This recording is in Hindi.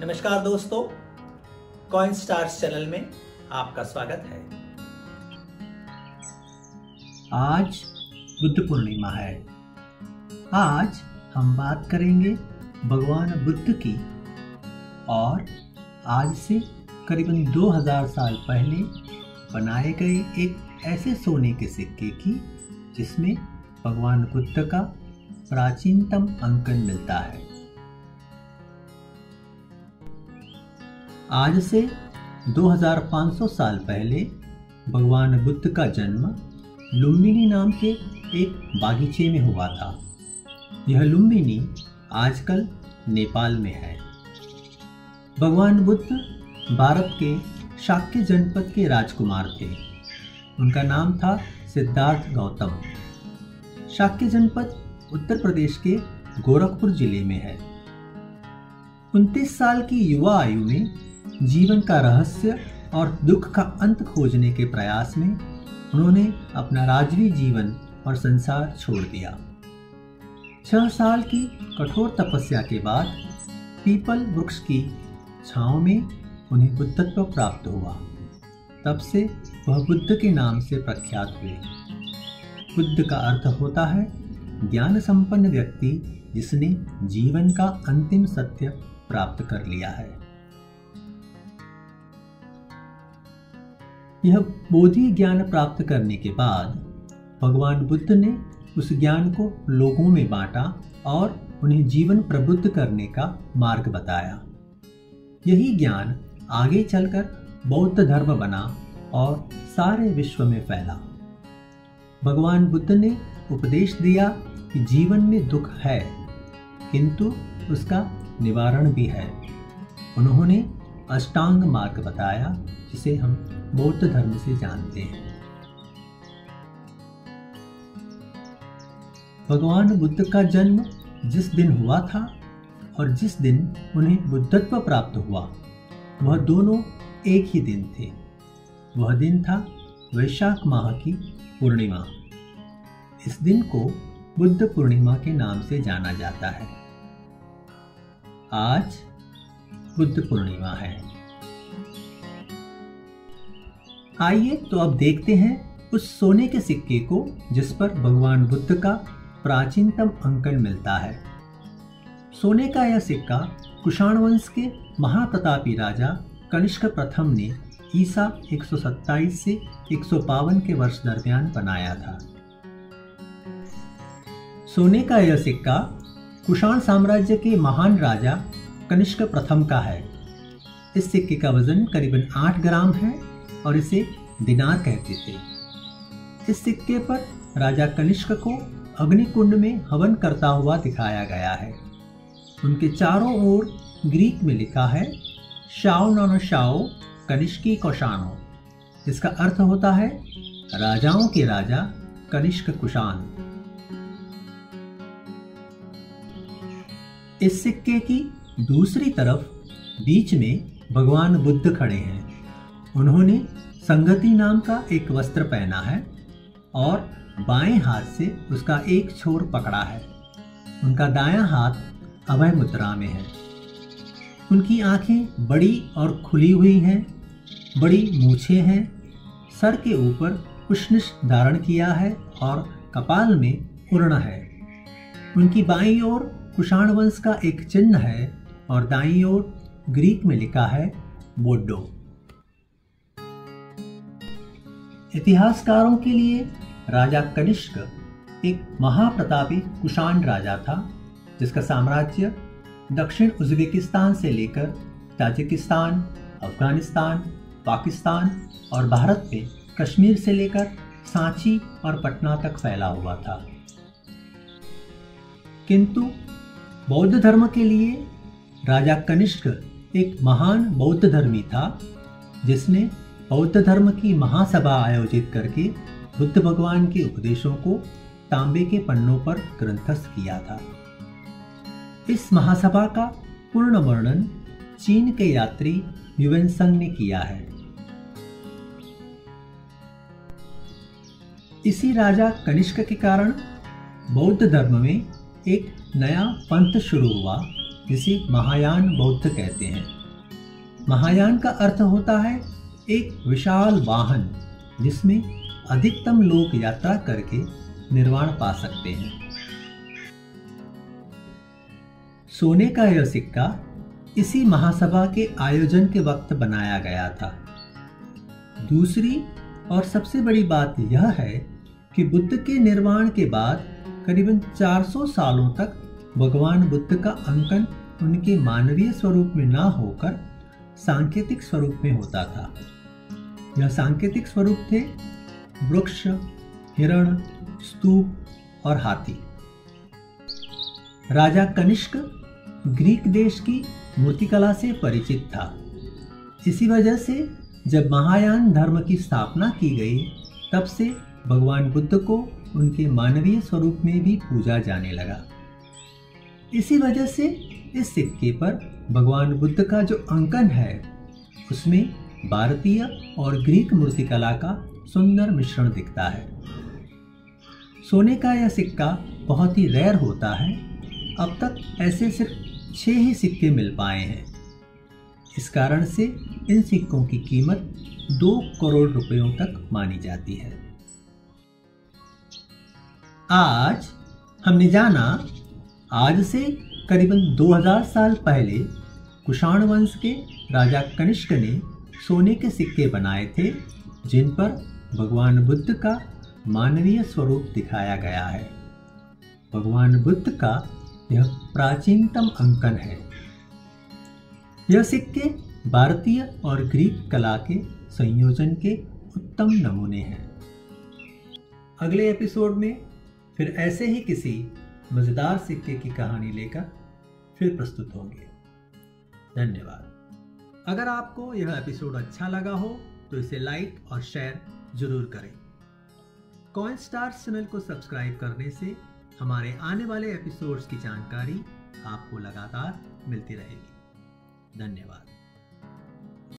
नमस्कार दोस्तों कॉइन स्टार्स चैनल में आपका स्वागत है। आज बुद्ध पूर्णिमा है। आज हम बात करेंगे भगवान बुद्ध की और आज से करीबन 2000 साल पहले बनाए गए एक ऐसे सोने के सिक्के की, जिसमें भगवान बुद्ध का प्राचीनतम अंकन मिलता है। आज से 2500 साल पहले भगवान बुद्ध का जन्म लुम्बिनी नाम के एक बागीचे में हुआ था। यह लुम्बिनी आजकल नेपाल में है। भगवान बुद्ध भारत के शाक्य जनपद के राजकुमार थे। उनका नाम था सिद्धार्थ गौतम। शाक्य जनपद उत्तर प्रदेश के गोरखपुर ज़िले में है। उनतीस साल की युवा आयु में जीवन का रहस्य और दुख का अंत खोजने के प्रयास में उन्होंने अपना राजवी जीवन और संसार छोड़ दिया। छह साल की कठोर तपस्या के बाद पीपल वृक्ष की छांव में उन्हें बुद्धत्व प्राप्त हुआ। तब से वह बुद्ध के नाम से प्रख्यात हुए। बुद्ध का अर्थ होता है ज्ञान संपन्न व्यक्ति जिसने जीवन का अंतिम सत्य प्राप्त कर लिया है। यह बोधि ज्ञान प्राप्त करने के बाद भगवान बुद्ध ने उस ज्ञान को लोगों में बांटा और उन्हें जीवन प्रबुद्ध करने का मार्ग बताया। यही ज्ञान आगे चलकर बौद्ध धर्म बना और सारे विश्व में फैला। भगवान बुद्ध ने उपदेश दिया कि जीवन में दुख है, किंतु उसका निवारण भी है। उन्होंने अष्टांग मार्ग बताया, जिसे हम बौद्ध धर्म से जानते हैं। भगवान बुद्ध का जन्म जिस दिन हुआ था और जिस दिन उन्हें बुद्धत्व प्राप्त हुआ, वह दोनों एक ही दिन थे। वह दिन था वैशाख माह की पूर्णिमा। इस दिन को बुद्ध पूर्णिमा के नाम से जाना जाता है। आज बुद्ध पूर्णिमा है। आइए तो अब देखते हैं उस सोने के सिक्के को जिस पर भगवान बुद्ध का प्राचीनतम अंकन मिलता है। सोने का यह सिक्का कुषाण वंश के महाप्रतापी राजा कनिष्क प्रथम ने ईसा 127 से एक के वर्ष दरमियान बनाया था। सोने का यह सिक्का कुषाण साम्राज्य के महान राजा कनिष्क प्रथम का है। इस सिक्के का वज़न करीबन 8 ग्राम है और इसे दिनार कहते थे। इस सिक्के पर राजा कनिष्क को अग्निकुंड में हवन करता हुआ दिखाया गया है। उनके चारों ओर ग्रीक में लिखा है, शाओ नोनो शाओ, कनिष्की कौशानो। जिसका अर्थ होता है, राजाओं के राजा कनिष्क कुशान। इस सिक्के की दूसरी तरफ़ बीच में भगवान बुद्ध खड़े हैं। उन्होंने संगति नाम का एक वस्त्र पहना है और बाएँ हाथ से उसका एक छोर पकड़ा है। उनका दायां हाथ अभय मुद्रा में है। उनकी आँखें बड़ी और खुली हुई हैं, बड़ी मूछें हैं, सर के ऊपर उष्णिश धारण किया है और कपाल में उर्ण है। उनकी बाईं ओर कुषाण वंश का एक चिन्ह है और दाईं ओर ग्रीक में लिखा है बोडो इतिहासकारों के लिए राजा कनिष्क एक महाप्रतापी कुषाण राजा था, जिसका साम्राज्य दक्षिण उज्बेकिस्तान से लेकर ताजिकिस्तान, अफ़गानिस्तान, पाकिस्तान और भारत में कश्मीर से लेकर सांची और पटना तक फैला हुआ था। किंतु बौद्ध धर्म के लिए राजा कनिष्क एक महान बौद्ध धर्मी था, जिसने बौद्ध धर्म की महासभा आयोजित करके बुद्ध भगवान के उपदेशों को तांबे के पन्नों पर ग्रंथस्थ किया था। इस महासभा का पूर्ण वर्णन चीन के यात्री युवन संघ ने किया है। इसी राजा कनिष्क के कारण बौद्ध धर्म में एक नया पंथ शुरू हुआ, जिसे महायान बौद्ध कहते हैं। महायान का अर्थ होता है एक विशाल वाहन जिसमें अधिकतम लोग यात्रा करके निर्वाण पा सकते हैं। सोने का यह सिक्का इसी महासभा के आयोजन के वक्त बनाया गया था। दूसरी और सबसे बड़ी बात यह है कि बुद्ध के निर्वाण के बाद करीबन 400 सालों तक भगवान बुद्ध का अंकन उनके मानवीय स्वरूप में ना होकर सांकेतिक स्वरूप में होता था। यह सांकेतिक स्वरूप थे वृक्ष, हिरण, स्तूप और हाथी। राजा कनिष्क ग्रीक देश की मूर्तिकला से परिचित था। इसी वजह से जब महायान धर्म की स्थापना की गई, तब से भगवान बुद्ध को उनके मानवीय स्वरूप में भी पूजा जाने लगा। इसी वजह से इस सिक्के पर भगवान बुद्ध का जो अंकन है, उसमें भारतीय और ग्रीक मूर्तिकला का सुंदर मिश्रण दिखता है। सोने का यह सिक्का बहुत ही रेयर होता है, अब तक ऐसे सिर्फ़ छह ही सिक्के मिल पाए हैं। इस कारण से इन सिक्कों की कीमत दो करोड़ रुपयों तक मानी जाती है। आज हमने जाना आज से करीबन 2000 साल पहले कुषाण वंश के राजा कनिष्क ने सोने के सिक्के बनाए थे, जिन पर भगवान बुद्ध का मानवीय स्वरूप दिखाया गया है। भगवान बुद्ध का यह प्राचीनतम अंकन है। यह सिक्के भारतीय और ग्रीक कला के संयोजन के उत्तम नमूने हैं। अगले एपिसोड में फिर ऐसे ही किसी मज़ेदार सिक्के की कहानी लेकर फिर प्रस्तुत होंगे। धन्यवाद। अगर आपको यह एपिसोड अच्छा लगा हो तो इसे लाइक और शेयर ज़रूर करें। कॉइन स्टार चैनल को सब्सक्राइब करने से हमारे आने वाले एपिसोड्स की जानकारी आपको लगातार मिलती रहेगी। धन्यवाद।